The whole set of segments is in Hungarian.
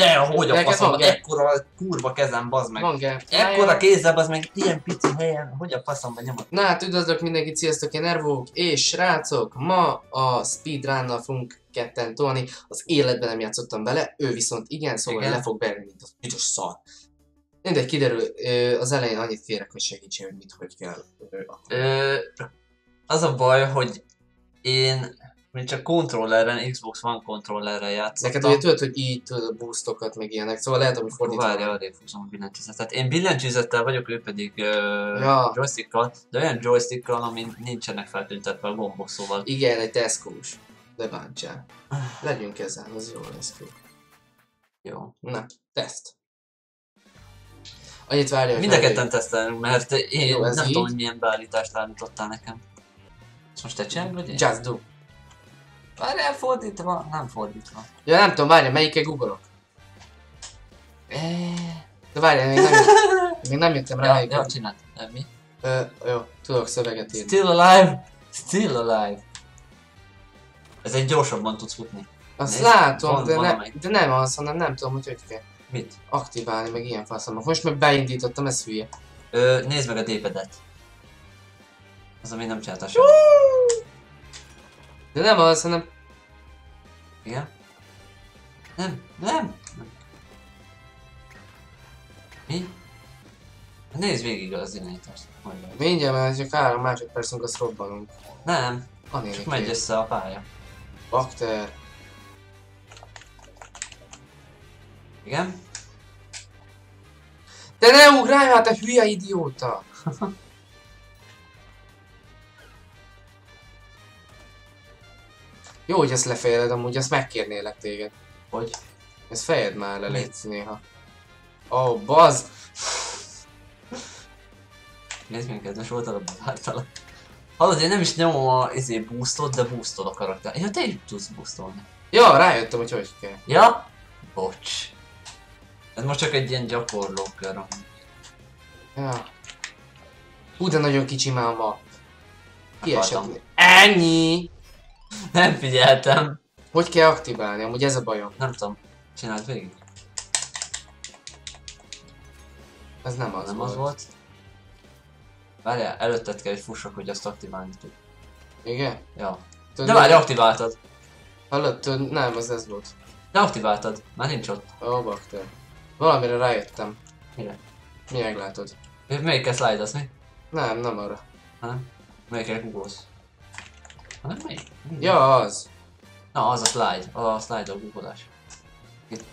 De hogy a faszom, ekkora kurva kezem, bazd meg. Van gel. Ekkora kézzel, bazd meg, ilyen pici helyen, hogy a faszomba nyomod? Na hát üdvözlök mindenkit, sziasztok, én Ervók, és srácok, ma a speedrunnal fogunk ketten tolni, az életben nem játszottam bele, ő viszont igen, szóval Igen. le fog verni, mint a büdös szar. Mindegy, kiderül, az elején annyit kérek, hogy segítsél, hogy mit, hogy kell. Ö, az a baj, hogy én még csak kontrolleren, Xbox One kontrollerrel játszottam. Neked ugye tudod, hogy így tudod a boostokat, meg ilyenek, szóval lehet, hogy fordítva. Várja, van. arrébb húzom a billentyűzetet. Én billentyűzettel vagyok, ő pedig uh, Ja. joystickkal, de olyan joystickkal, amin nincsenek feltüntetve a gombok, szóval Igen, egy Tesco-s. De bántsál. Legyünk ezen, az jó lesz ki. jó. Na, teszt. Annyit várja, hogy Mind a felvegyük. ketten tesztelünk, mert én Jó, nem így. tudom, hogy milyen beállítást állítottál nekem. Ezt most te csinálj, vagy én? Just do. Várjál, fordítva, nem fordítva. Ja, nem tudom, várja, melyiket googolok. Eee... De várjál, még nem, még nem jöttem rá, Ja, melyiket. ja, csináld. Mi? Ö, jó, tudok szöveget írni. Still alive! Still alive! Ez egy gyorsabban tudsz futni. Azt nézd, látom, van de, ne, valamelyik. de nem az, hanem nem tudom, hogy hogy kell Mit? aktiválni, meg ilyen faszomok. Most meg beindítottam, ez hülye. Ö, nézd meg a D-pedet. Az, ami nem csinálta sem. De nem az, hanem... Igen? Nem, nem. Mi? Nézd végig az irányítást. Vagy. Mindjárt, mert csak három másodpercünk, azt robbanunk. Nem, csak Anélik megy össze a pálya. Bakter. Igen? De ne ugrálj már, te hülye idióta! Jó, hogy ezt lefejled, amúgy azt megkérnélek téged. Hogy? Ezt fejed már le, létsz néha. Ó, oh, bazd! Nézd milyen kedves volt a általa. Hallod, én nem is nyomom a izé boostot, de boostol a karakter. Ja, te is tudsz boostolni. Ja, rájöttem, hogy hogy kell. Ja? Bocs. Ez most csak egy ilyen gyakorló kör. Ja. Hú, de nagyon kicsi már ma. Kiesett. Ennyi! Nem figyeltem. Hogy kell aktiválni? Amúgy ez a bajom. Nem tudom. Csináld végig. Ez nem az nem volt. az volt. Várjál, előtted kell, hogy fussak, hogy azt aktiválni tud. Igen? Ja. Tudod, De várj, aktiváltad. Hallod, tudod, nem, az ez volt. De aktiváltad. Már nincs ott. Ó, bakter. Valamire rájöttem. Mire? Mi meglátod? Melyiket slide az mi? Nem, nem arra. hanem melyikre googolsz? Hanem melyik? Ja, az. Na, az a slide, a slide a googolás. Itt.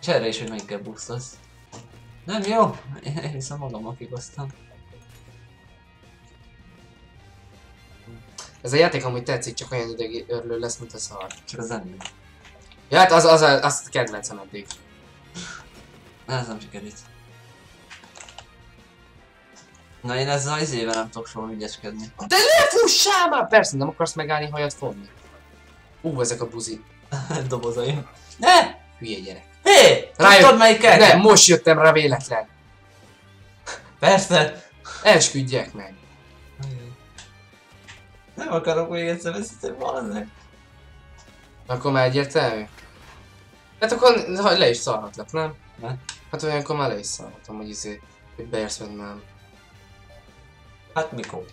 És erre is, hogy melyikkel boostolsz. Nem jó? Én hiszem magamnak igaztam. Ez a játék amúgy tetszik, csak olyan idegi örlő lesz, mint a szar. Csak a zenén. Ja, hát az, az, az, azt kedvencem eddig. Ez nem sikerült. Na én ezzel az izével nem tudok soha ügyeskedni. De ne fussál már! Persze, nem akarsz megállni hajat fogni. Ú, ezek a buzi. Dobozaim. Ne! Hülye gyerek. Hé! Rájött- Tudod melyiket? Nem, most jöttem rá véletlen. Persze! Esküdjek meg. Nem akarok még egyszer veszíteni valaminek. Akkor már egyértelmű? Hát akkor le is szarhatlak, nem? Ne? Hát olyankor már le is szarhatom, hogy izé, hogy beérsz vagy nem. Hát mikor?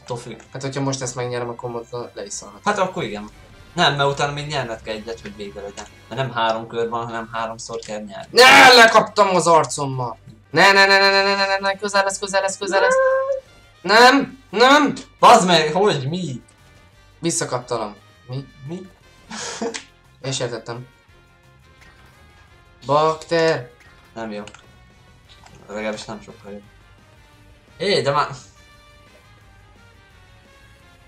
Attól függ. Hát hogyha most ezt megnyerem, akkor most le is szarhatom. Hát akkor igen. Nem, mert utána még nyerned kell egyet, hogy vége legyen. Mert nem három kör van, hanem háromszor kell nyerni. Ne, lekaptam az arcommal! Ne, ne, ne, ne, ne, ne, ne, ne, ne, közel lesz, közel lesz, közel lesz. Nem, nem! Bazd meg, hogy mi? Visszakaptalom. Mi? Mi? Én is értettem. Bakter! Nem jó. Legalábbis nem sokkal jobb. Hé, de már...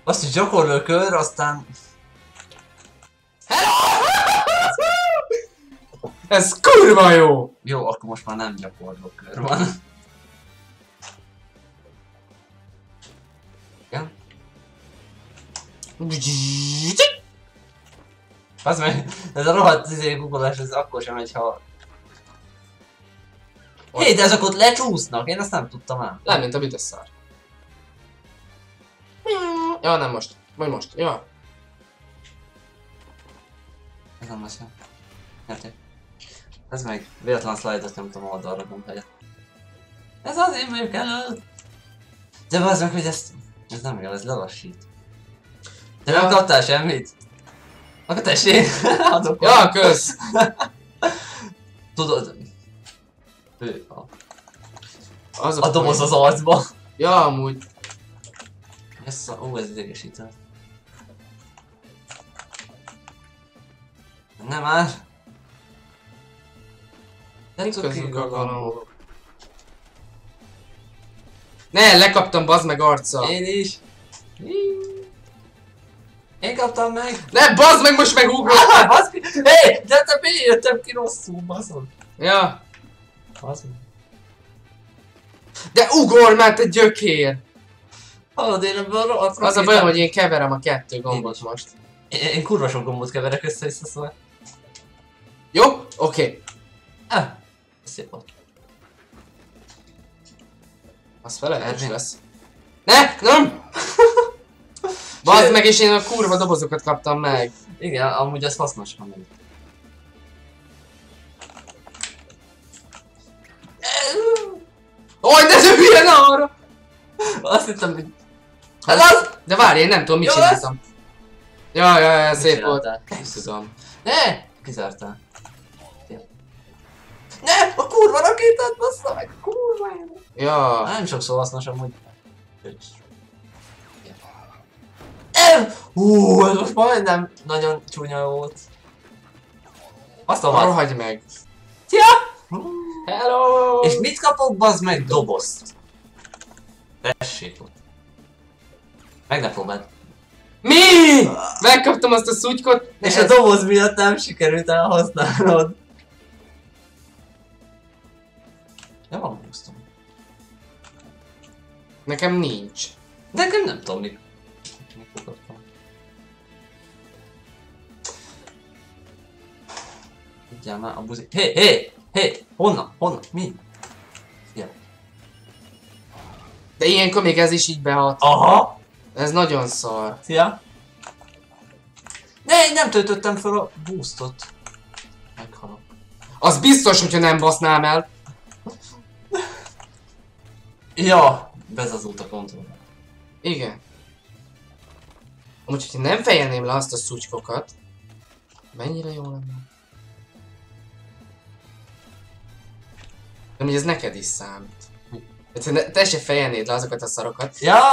Azt is gyakorló kör, aztán... Ez kurva jó! Jó, akkor most már nem gyakorló kör van. Igen? Az meg, ez a rohadt izé googolás, ez akkor sem megy, ha... Hé, de ezek ott lecsúsznak, én ezt nem tudtam ám. Nem, mint a büdös szar. Ja, nem most. Vagy most. Ja. Ez nem lesz jó. Játék. Ez meg véletlen slide-ot nyomtam oldalra gomb helyett. Ez azért mondjuk elő. De az meg, hogy ezt... Ez nem kell, ez lelassít. De nem kaptál semmit? Akkor tessék, adok. Ja, kösz! Tudod... Ő, a, Azok a doboz az arcba. Ja, amúgy. Ez a... Ó, ez idegesítő. Nem már. Nem tudok galambok? Ne, lekaptam bazd meg arccal. Én is. Én kaptam meg. Ne, bazd meg, most megugrott! Ah, baszki! Hé, de te miért jöttem ki rosszul, baszod? Ja. Baszod. De ugor már, te gyökér! Hallod, én ebből a Az a bajom, hogy én keverem a kettő gombot is. most. Én, én kurva sok gombot keverek össze-vissza, szóval... Jó? Oké. Okay. Ah, szép volt. Az Ervin. lesz. Ne, nem! Bazd meg, és én a kurva dobozokat kaptam meg. Igen, amúgy ez hasznos van még. Oj, de hülye arra! Azt hittem, hogy... Hát az! De várj, én nem tudom, mit csináltam. Ja, ja, ja, szép volt. Nem tudom. Ne! Kizártál. Ne! A kurva rakétát bassza meg! Kurva! Ja. Nem sokszor hasznos amúgy. Nem! Hú, ez most majdnem nagyon csúnya volt. Azt a hagyj meg. Szia! Hello! És mit kapok, bazd meg? Dobozt. Tessék ott. Meg ne próbáld. Mi? Megkaptam azt a szutykot. És a doboz miatt nem sikerült elhasználnod. Ja, van boostom. Nekem nincs. De nekem nem tudom, kaptam. Vigyál már a buzi. Hé, hé, hé, honnan, honnan, mi? Ja. De ilyenkor még ez is így behat. Aha! Ez nagyon szar. Szia! Ne, én nem töltöttem fel a boostot. Meghalok. Az biztos, hogyha nem basznám el. Ja, bezazult a kontroll. Igen. Amúgy, hogyha nem fejelném le azt a szutykokat, mennyire jó lenne. De ugye ez neked is számít. Ne- te se fejelnéd le azokat a szarokat. Ja,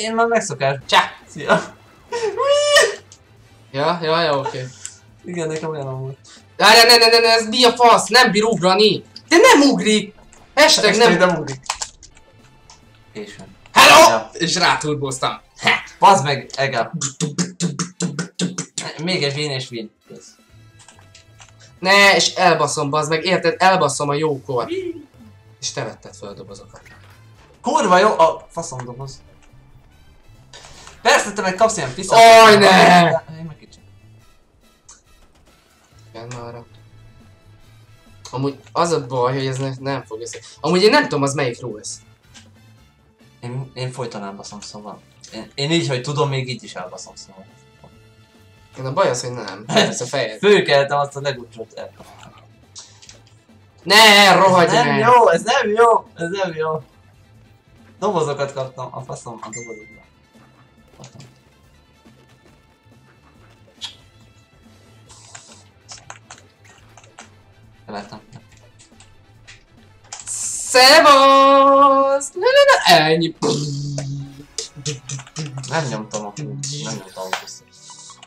én már megszokás. Csá! Szia! Ja, ja, ja, oké. Okay. Igen, nekem olyan amúgy. Várjál, ne, ne, ne, ne, ez mi a fasz? Nem bír ugrani! De nem ugrik! Hashtag nem... nem ugrik. Későn. Hello! Ja. És ráturboztam. Bazd meg, Ega. Még egy win és. Kész. Ne, és elbaszom, bazd meg, érted? Elbaszom a jókor. És te vetted fel a dobozokat. Kurva jó, a faszom doboz. Persze, te meg kapsz ilyen piszak. Aj, ne! Én meg kicsit. Arra. Amúgy az a baj, hogy ez ne, nem fog össze. Amúgy én nem tudom, az melyik rules. Én, én folyton elbaszom szóval. Én, én így, hogy tudom, még így is elbaszom szóval. Én a baj az, hogy nem. Ez a fejed. Fölkeltem azt a legutcsot elkaptam. Ne, rohagy Ez nem meg! jó, ez nem jó, ez nem jó. Dobozokat kaptam, a faszom a dobozokba. Kaptam. Elvettem. Szevasz! Ne, ne, ne, ennyi. Nem nyomtam a nem nyomtam a buszot.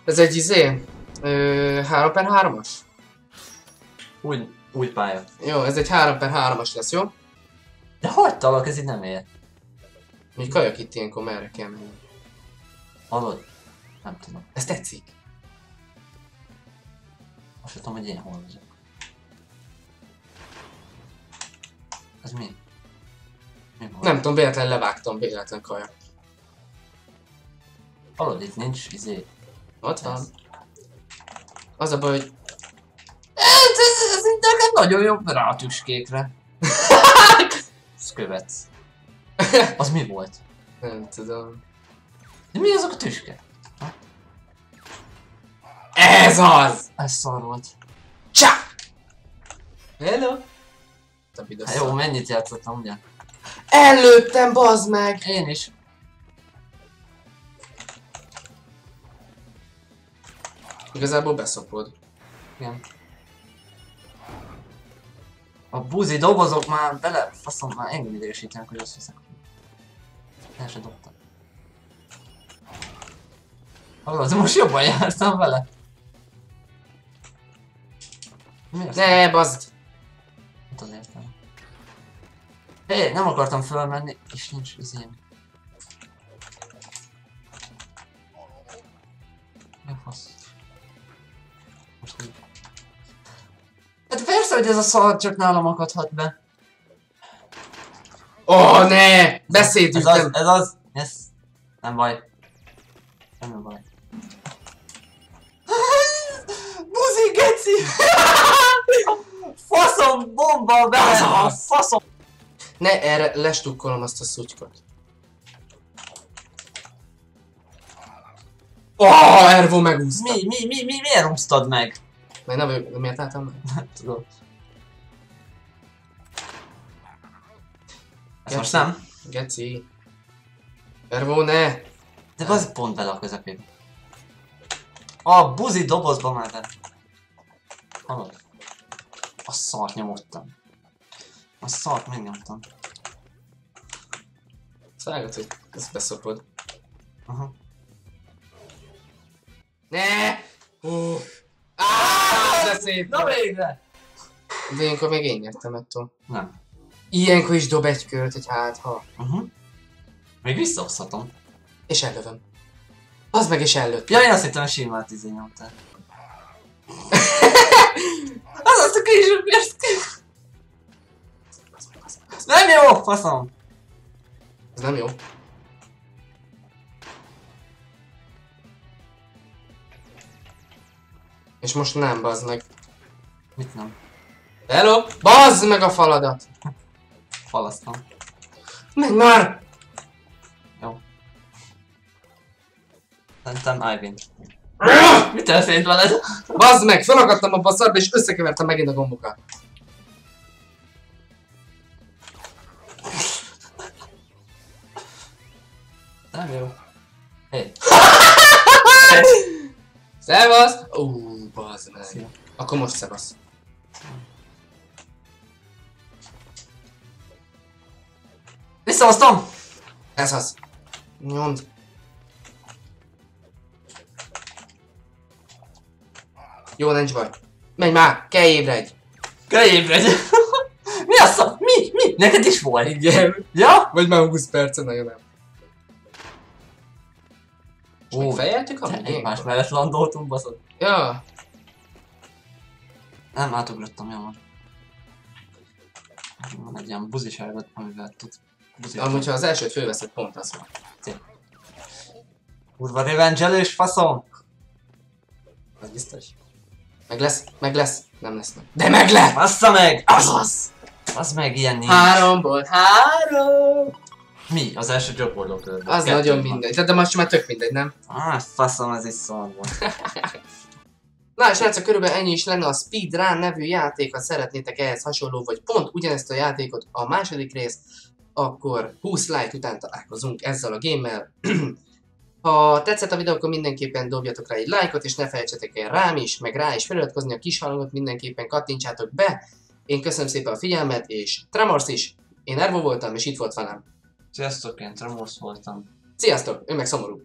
Ez egy izé? Ö, 3 per 3-as? Úgy, úgy pálya. Jó, ez egy 3 per 3-as lesz, jó? De hagytalak, ez így nem ér. Mi kajak itt ilyenkor merre kell menni? Hallod? Nem tudom. Ez tetszik. Most tudom, hogy én hol vagyok. Ez mi? Mi van? Nem tudom, véletlen levágtam, véletlen kajak. Hallod, itt nincs izé. Ott van. Az a baj, hogy Ez, ez, ez így neked nagyon jó rá a tüskékre. Ez követsz. Az mi volt? nem tudom. De mi azok a tüske? Ez az! Ez szar volt. Csá! Hello! Hát jó, mennyit játszottam, ugye? Előttem, bazd meg! Én is. Igazából beszopod. Igen. A buzi dobozok már bele, faszom már engem idegesítenek, hogy azt veszek. El se dobtam. Hallod, most jobban jártam vele. Mi az? Ne, bazd! Hát az értem. Hé, nem akartam fölmenni, és nincs izém. Hogy ez a szar csak nálam akadhat be. Ó, oh, ne! Ez az, ez az. Yes. Nem baj. Nem baj. Buzi geci! Faszom bomba bele! A faszom! Ne, erre lestukkolom azt a szutykot. Ó, oh, Ervo megúszta. Mi, mi, mi, mi, miért úsztad meg? Meg nem, miért álltam meg? Nem tudom. Ez most nem? Geci. Ervo, ne! De az pont bele a közepébe. A buzi dobozba már. Hallod? A szart nyomottam. A szart megnyomtam. Szágat, hogy ezt beszopod. Aha. Ne! Ó! Áááá, de szép! Na végre! De ilyenkor még én nyertem ettől. Nem. Ilyenkor is dob egy kört, hogy hát ha. Uh-huh. Még visszahozhatom. És ellövöm. Az meg is ellőtt. Ja, én azt hittem, hogy simát izé nyomtál. az azt a kis? Nem jó, faszom! Ez nem jó. És most nem, bazd meg. Mit nem? Hello? Bazd meg a faladat! Falasztam. Menj már! Jó. Szerintem Ivy. Mi történt veled? Bazd meg! Felakadtam a baszarba és összekevertem megint a gombokat. Nem jó. Hé. Szevasz! Ó, bazd meg. Szia. Akkor most szevasz. Visszahoztam! Ez az. Nyomd. Jó, nincs baj. Menj már, kell ébredj. Kell ébredj! Mi a szó? Mi? Mi? Neked is volt? Igen. Ja? Vagy már 20 percen, nagyon nem. Ó, fejeltük a egymás mellett landoltunk, baszott. Ja. Nem, átugrottam, jó van. Van egy ilyen buziságot, amivel tud. Buzi. Amúgy, ha az elsőt fölveszed, pont az van. Kurva revenge elős faszom! Az biztos. Meg lesz, meg lesz. Nem lesz meg. De meg lesz! Bassza meg! Azaz! Az meg ilyen nincs. Háromból három! Mi? Az első gyakorló körben. Az Kettő nagyon van. mindegy. De, de most már tök mindegy, nem? Ah, faszom, ez is szar volt. Na és srácok, körülbelül ennyi is lenne a Speedrun nevű játék, ha szeretnétek ehhez hasonló, vagy pont ugyanezt a játékot a második rész, akkor 20 like után találkozunk ezzel a gémmel. ha tetszett a videó, akkor mindenképpen dobjatok rá egy lájkot, és ne felejtsetek el rám is, meg rá is feliratkozni a kis hangot, mindenképpen kattintsátok be. Én köszönöm szépen a figyelmet, és Tremors is. Én Ervo voltam, és itt volt velem. Sziasztok, én Tremors voltam. Sziasztok, ő meg szomorú.